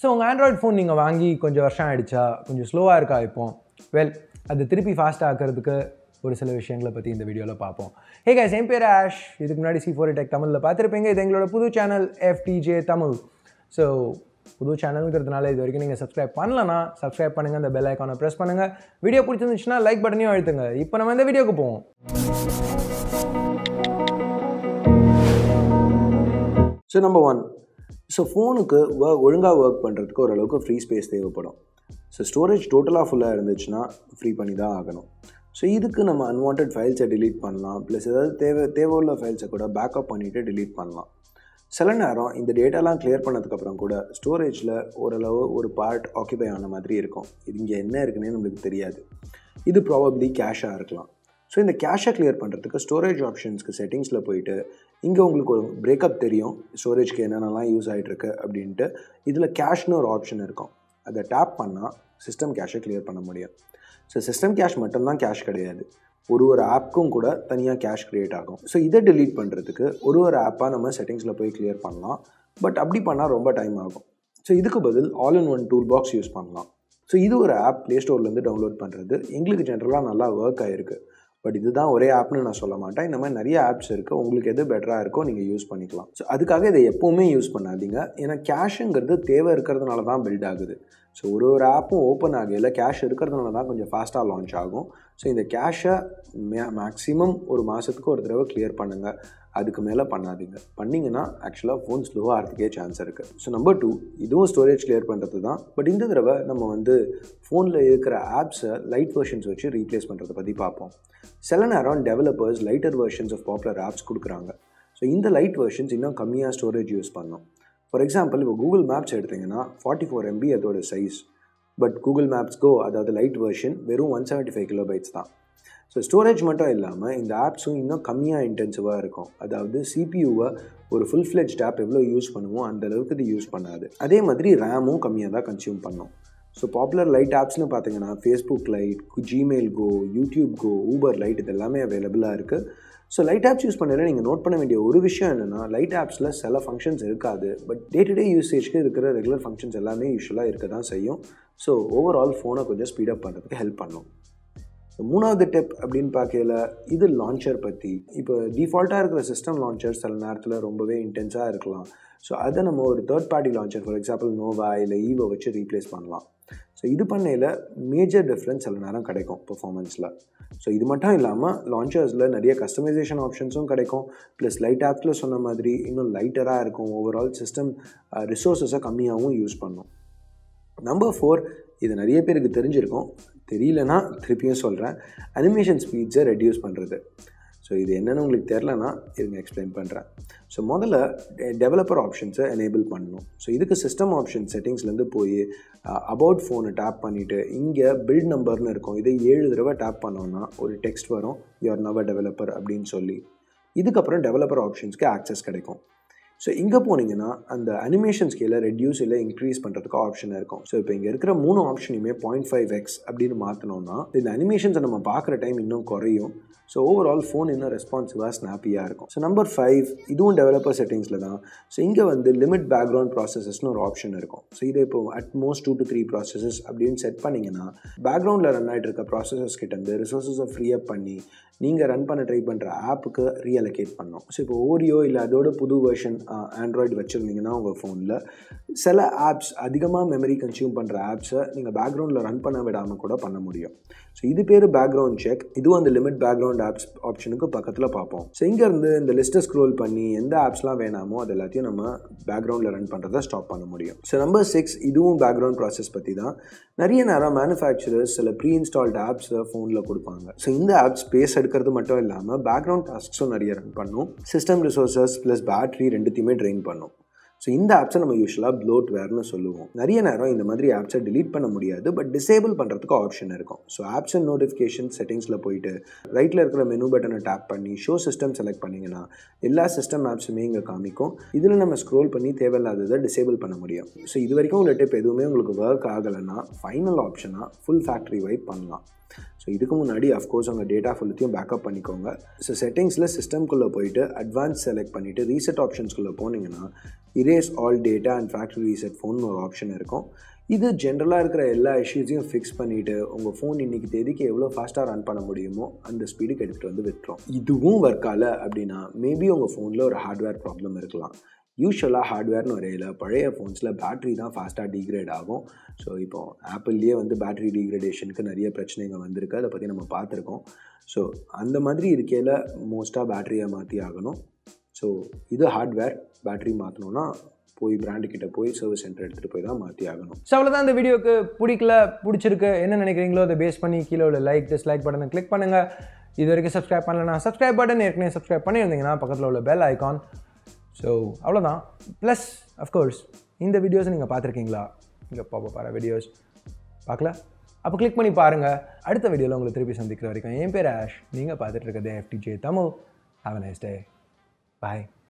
So உங்கள் Android phone நீங்கள் வாங்கி கொஞ்சம் வருஷம் ஆகிடுச்சா கொஞ்சம் ஸ்லோவாக இருக்கா இப்போ? வெல் அது திருப்பி ஃபாஸ்ட்டாக ஆக்கிறதுக்கு ஒரு சில விஷயங்களை பற்றி இந்த வீடியோவில் பார்ப்போம். ஹே guys என் பேர் ஆஷ் இதுக்கு முன்னாடி சி ஃபோர் டெக் e தமிழில் பார்த்துருப்பீங்க. இது எங்களோட புது சேனல் எஃப்டிஜே தமிழ். ஸோ புது சேனலுங்கிறதுனால இது வரைக்கும் நீங்கள் சப்ஸ்கிரைப் பண்ணலனா சப்ஸ்கிரைப் பண்ணுங்கள் அந்த பெல் ஐக்கானை ப்ரெஸ் பண்ணுங்கள் வீடியோ பிடிச்சிருந்துச்சுன்னா லைக் பட்டனையும் அழுத்துங்க. இப்போ நம்ம இந்த வீடியோக்கு போவோம். ஸோ நம்பர் ஒன் ஸோ ஃபோனுக்கு ஒர்க் ஒழுங்காக ஒர்க் பண்ணுறதுக்கு ஓரளவுக்கு ஃப்ரீ ஸ்பேஸ் தேவைப்படும். ஸோ ஸ்டோரேஜ் டோட்டலாக ஃபுல்லாக இருந்துச்சுன்னா ஃப்ரீ பண்ணி தான் ஆகணும். ஸோ இதுக்கு நம்ம அன்வான்ட் ஃபைல்ஸை டிலீட் பண்ணலாம். ப்ளஸ் ஏதாவது தேவை தேவையுள்ள ஃபைல்ஸை கூட பேக்கப் பண்ணிவிட்டு டிலீட் பண்ணலாம். சில நேரம் இந்த டேட்டாலாம் கிளியர் பண்ணதுக்கப்புறம் கூட ஸ்டோரேஜில் ஓரளவு ஒரு பார்ட் ஆக்கிபை ஆன மாதிரி இருக்கும். இது இங்கே என்ன இருக்குன்னே நம்மளுக்கு தெரியாது. இது ப்ராபப்ளி கேஷாக இருக்கலாம். ஸோ இந்த கேஷை கிளியர் பண்ணுறதுக்கு ஸ்டோரேஜ் ஆப்ஷன்ஸ்க்கு செட்டிங்ஸில் போயிட்டு இங்கே உங்களுக்கு ஒரு பிரேக்கப் தெரியும். ஸ்டோரேஜ்க்கு என்னென்னலாம் யூஸ் ஆகிட்டுருக்கு அப்படின்ட்டு. இதில் கேஷ்னு ஒரு ஆப்ஷன் இருக்கும். அதை டேப் பண்ணால் சிஸ்டம் கேஷை கிளியர் பண்ண முடியும். ஸோ சிஸ்டம் கேஷ் மட்டும்தான் கேஷ் கிடையாது. ஒரு ஒரு ஆப்க்கும் கூட தனியாக கேஷ் க்ரியேட் ஆகும். ஸோ இதை டிலீட் பண்ணுறதுக்கு ஒரு ஒரு ஆப்பாக நம்ம செட்டிங்ஸில் போய் கிளியர் பண்ணலாம். பட் அப்படி பண்ணால் ரொம்ப டைம் ஆகும். ஸோ இதுக்கு பதில் all in one tool box use பண்ணலாம். ஸோ இது ஒரு ஆப் ப்ளே ஸ்டோர்லேருந்து டவுன்லோட் பண்ணுறது எங்களுக்கு ஜென்ரலாக நல்லா ஒர்க் ஆகிருக்கு பட் இதுதான் ஒரே ஆப்னு நான் சொல்ல மாட்டேன். இந்த மாதிரி நிறைய ஆப்ஸ் இருக்குது உங்களுக்கு எது பெட்டராக இருக்கோ நீங்கள் யூஸ் பண்ணிக்கலாம். ஸோ அதுக்காக இதை எப்போவுமே யூஸ் பண்ணாதீங்க. ஏன்னா கேஷுங்கிறது தேவை இருக்கிறதுனால தான் பில்ட் ஆகுது. ஸோ ஒரு ஒரு ஆப்பும் ஓப்பன் ஆகையில் கேஷ் இருக்கிறதுனால தான் கொஞ்சம் ஃபாஸ்ட்டாக லான்ச் ஆகும். ஸோ இந்த கேஷை மே மேக்ஸிமம் ஒரு மாதத்துக்கு ஒரு தடவை கிளியர் பண்ணுங்கள் அதுக்கு மேலே பண்ணாதீங்க. பண்ணிங்கன்னா ஆக்சுவலாக ஃபோன் ஸ்லோவாக ஆகிறதுக்கே சான்ஸ் இருக்குது ஸோ நம்பர் டூ இதுவும் ஸ்டோரேஜ் கிளியர் பண்ணுறது தான். பட் இந்த தடவை நம்ம வந்து ஃபோனில் இருக்கிற ஆப்ஸை லைட் வெர்ஷன்ஸ் வச்சு ரீப்ளேஸ் பண்ணுறதை பற்றி பார்ப்போம். சில நேரம் developers lighter versions of popular apps கொடுக்குறாங்க. ஸோ இந்த லைட் வெர்ஷன்ஸ் இன்னும் கம்மியாக ஸ்டோரேஜ் யூஸ் பண்ணோம். ஃபார் எக்ஸாம்பிள் இப்போ கூகுள் மேப்ஸ் எடுத்திங்கன்னா ஃபார்ட்டி ஃபோர் எம்பி அதோட size but Google Maps go அதாவது லைட் வெர்ஷன் வெறும் ஒன் செவன்ட்டி ஃபைவ் கிலோபைட்ஸ் தான். ஸோ ஸ்டோரேஜ் மட்டும் இல்லாமல் இந்த ஆப்ஸும் இன்னும் கம்மியாக இன்டென்சிவாக இருக்கும். அதாவது சிபியூவை ஒரு ஃபுல் ஃப்ளெஜ்ட் ஆப் எவ்வளோ யூஸ் பண்ணுவோம் அந்த அளவுக்கு இது யூஸ் பண்ணாது. அதே மாதிரி ரேமும் கம்மியாக தான் கன்சியூம் பண்ணும். ஸோ பாப்புலர் லைட் ஆப்ஸ்னு பார்த்தீங்கன்னா Facebook Lite Gmail go YouTube go Uber Lite இது எல்லாமே அவைலபிளாக இருக்குது ஸோ லைட் ஆப்ஸ் யூஸ் பண்ணல நீங்கள் நோட் பண்ண வேண்டிய ஒரு விஷயம் என்னென்னா லைட் ஆப்ஸில் சில ஃபங்க்ஷன்ஸ் இருக்காது. பட் டே டு டே யூசேஜ்க்கு இருக்கிற ரெகுலர் ஃபங்க்ஷன்ஸ் எல்லாமே யூஸ்வலாக இருக்க தான் செய்யும். ஸோ ஓவரால் ஃபோனை கொஞ்சம் ஸ்பீடப் பண்ணுறதுக்கு ஹெல்ப் பண்ணும். மூணாவது டெப் அப்படின்னு பார்க்கல இது லான்ச்சர் பற்றி இப்போ டிஃபால்ட்டாக இருக்கிற சிஸ்டம் லான்ச்சர் சில நேரத்தில் ரொம்பவே இன்டென்ஸாக இருக்கலாம். ஸோ அதை நம்ம ஒரு third party launcher for example Nova இல்லை ஈவோ வச்சு ரீப்ளேஸ் பண்ணலாம். ஸோ இது பண்ணையில் மேஜர் டிஃப்ரென்ஸ் சில நேரம் கிடைக்கும் பெர்ஃபார்மன்ஸில் ஸோ இது மட்டும் இல்லாமல் லான்ச்சர்ஸில் நிறைய கஸ்டமைசேஷன் ஆப்ஷன்ஸும் கிடைக்கும். ப்ளஸ் லைட் ஆப்ஸில் சொன்ன மாதிரி இன்னும் லைட்டராக இருக்கும். ஓவரால் சிஸ்டம் ரிசோர்ஸஸை கம்மியாகவும் யூஸ் பண்ணும். நம்பர் ஃபோர் இது நிறைய பேருக்கு தெரிஞ்சிருக்கும். தெரியலனா திருப்பியும் சொல்கிறேன் அனிமேஷன் ஸ்பீட்ஸை ரெடியூஸ் பண்ணுறது ஸோ இது என்னென்னு உங்களுக்கு தெரிலனா இருங்க எக்ஸ்பிளைன் பண்ணுறேன் ஸோ முதல்ல டெவலப்பர் ஆப்ஷன்ஸை எனேபிள் பண்ணணும். ஸோ இதுக்கு சிஸ்டம் ஆப்ஷன் செட்டிங்ஸ்லேருந்து போய் அபவுட் ஃபோனை டேப் பண்ணிவிட்டு இங்கே பில்ட் நம்பர்னு இருக்கும். இதை ஏழு தடவை டேப் பண்ணோன்னா ஒரு டெக்ஸ்ட் வரும். யுவர் நவர் டெவலப்பர் அப்படின்னு சொல்லி. இதுக்கப்புறம் டெவலப்பர் ஆப்ஷன்ஸ்க்கு ஆக்சஸ் கிடைக்கும். ஸோ இங்கே போனீங்கன்னா அந்த அனிமேஷன் ஸ்கேலை ரெடியூஸ் இல்லை இன்க்ரீஸ் பண்ணுறதுக்கு ஆப்ஷன் இருக்கும். ஸோ இப்போ இங்கே இருக்கிற மூணு ஆப்ஷனையுமே பாயிண்ட் ஃபைவ் எக்ஸ் அப்படின்னு மாற்றினோம்னா இந்த அனிமேஷன்ஸை நம்ம பார்க்குற டைம் இன்னும் குறையும். ஸோ ஓவரால் ஃபோன் இன்னும் ரெஸ்பான்சிவாக ஸ்னாப்பியாக இருக்கும். ஸோ நம்பர் ஃபைவ் இதுவும் டெவலப்பர் செட்டிங்ஸில் தான். ஸோ இங்கே வந்து லிமிட் பேக்ரவுண்ட் ப்ராசஸஸ்னு ஒரு ஆப்ஷன் இருக்கும். ஸோ இதை இப்போ at most two to three processes அப்படின்னு செட் பண்ணிங்கன்னா பேக்ரவுண்டில் ரன் ஆகிட்டு இருக்க ப்ராசஸஸ் கிட்டேருந்து ரிசோர்ஸஸை ஃப்ரீ அப் பண்ணி நீங்கள் ரன் பண்ண ட்ரை பண்ணுற ஆப்புக்கு ரீஅலோகேட் பண்ணோம் ஸோ இப்போ ஓரியோ இல்லை அதோட புது வெர்ஷன் ஆண்ட்ராய்டு வச்சுருந்தீங்கன்னா உங்கள் ஃபோனில் சில ஆப்ஸ் அதிகமாக மெமரி கன்சியூம் பண்ணுற ஆப்ஸை நீங்கள் பேக்ரவுண்டில் ரன் பண்ண விடாமல் கூட பண்ண முடியும். ஸோ இது பேர் பேக்ரவுண்ட் செக் இதுவும் அந்த லிமிட் பேக்ரவுண்ட் ஆப்ஸ் ஆப்ஷனுக்கு பக்கத்தில் பார்ப்போம். ஸோ இங்கேருந்து இந்த லிஸ்ட்டை ஸ்க்ரோல் பண்ணி எந்த ஆப்ஸ்லாம் வேணாமோ அது எல்லாத்தையும் நம்ம பேக்ரவுண்டில் ரன் பண்ணுறதை ஸ்டாப் பண்ண முடியும். ஸோ நம்பர் சிக்ஸ் இதுவும் பேக்ரவுண்ட் ப்ராசஸ் பற்றி தான். நிறைய நேரம் மேனுஃபேக்சரர்ஸ் சில ப்ரீ இன்ஸ்டால்ட் ஆப்ஸை ஃபோனில் கொடுப்பாங்க. ஸோ இந்த ஆப்ஸ் ஸ்பேஸ் எடுக்கிறது மட்டும் இல்லாமல் பேக்ரவுண்ட் டாஸ்க்ஸும் நிறைய ரன் பண்ணும். சிஸ்டம் ரிசோர்ஸஸ் ப்ளஸ் பேட்ரி ரெண்டுத்தையுமே ட்ரெயின் பண்ணும். ஸோ இந்த ஆப்ஸை நம்ம யூஸ்வலாக ப்ளோட் வேர்னு சொல்லுவோம். நிறைய நேரம் இந்த மாதிரி ஆப்ஸை டிலீட் பண்ண முடியாது பட் டிசேபிள் பண்ணுறதுக்கு ஆப்ஷன் இருக்கும். ஸோ ஆப்ஸ் அண்ட் நோட்டிஃபிகேஷன் செட்டிங்ஸில் போயிட்டு ரைட்டில் இருக்கிற மெனு பட்டனை டேப் பண்ணி ஷோ சிஸ்டம் செலக்ட் பண்ணிங்கன்னா எல்லா சிஸ்டம் ஆப்ஸுமே இங்கே காமிக்கும். இதில் நம்ம ஸ்க்ரோல் பண்ணி தேவையில்லாததை டிசேபிள் பண்ண முடியும். ஸோ இது வரைக்கும் உள்ள டிப் எதுவுமே உங்களுக்கு ஒர்க் ஆகலைன்னா ஃபைனல் ஆப்ஷனாக ஃபுல் ஃபேக்ட்ரி வைப் பண்ணலாம். இதுக்கு முன்னாடி அஃப்கோர்ஸ் உங்கள் டேட்டா ஃபுல்லத்தையும் பேக்கப் பண்ணிக்கோங்க. ஸோ செட்டிங்ஸில் சிஸ்டம்குள்ளே போயிட்டு அட்வான்ஸ் செலக்ட் பண்ணிவிட்டு ரீசெட் ஆப்ஷன்ஸ்குள்ளே போனீங்கன்னா erase all data and factory reset phone ஒரு ஆப்ஷன் இருக்கும். இது ஜென்ரலாக இருக்கிற எல்லா இஷ்யூஸையும் ஃபிக்ஸ் பண்ணிவிட்டு உங்கள் ஃபோன் இன்றைக்கி தேதிக்கு எவ்வளோ ஃபாஸ்ட்டாக ரன் பண்ண முடியுமோ அந்த ஸ்பீடுக்கு எடுத்துகிட்டு வந்து விட்டுரும். இதுவும் ஒர்க் ஆகலை அப்படின்னா மேபி உங்கள் ஃபோனில் ஒரு ஹார்ட்வேர் ப்ராப்ளம் இருக்கலாம். யூஸ்வலாக ஹார்ட்வேர்னு வரையில் பழைய ஃபோன்ஸில் பேட்ரி தான் ஃபாஸ்ட்டாக டீக்ரேட் ஆகும். ஸோ இப்போ ஆப்பிள்லேயே வந்து பேட்ரி டீக்ரேடேஷனுக்கு நிறைய பிரச்சனைகள் வந்திருக்கு. அதை பற்றி நம்ம பார்த்துருக்கோம். ஸோ அந்த மாதிரி இருக்கையில் மோஸ்ட்டாக பேட்டரியை மாற்றி ஆகணும். ஸோ இது ஹார்ட்வேர் பேட்ரி மாற்றணுன்னா போய் பிராண்டு கிட்ட போய் சர்வீஸ் சென்டர் எடுத்துகிட்டு போய் தான் மாற்றி ஆகணும். ஸோ அவ்வளோதான் இந்த வீடியோக்கு. பிடிக்கல பிடிச்சிருக்கு என்ன நினைக்கிறீங்களோ அதை பேஸ் பண்ணி கீழே உள்ள லைக் டிஸ்லைக் பட்டனை கிளிக் பண்ணுங்கள் இது வரைக்கும் சப்ஸ்கிரைப் பண்ணலனா சப்ஸ்கிரைப் பட்டன் ஏற்கனவே சப்ஸ்கிரைப் பண்ணியிருந்தீங்கன்னா பக்கத்தில் உள்ள பெல் ஐக்கான் ஸோ அவ்வளோதான் ப்ளஸ் அஃப்கோர்ஸ் இந்த வீடியோஸை நீங்கள் பார்த்துருக்கீங்களா? இங்கே பாப்பா பாரு வீடியோஸ் பார்க்கல? அப்போ கிளிக் பண்ணி பாருங்கள் அடுத்த வீடியோவில் உங்களை திருப்பி சந்திக்கிற வரைக்கும் என் பேர் ஆஷ். நீங்கள் பார்த்துட்டு இருக்கிறது FTJ Tamil have nice day bye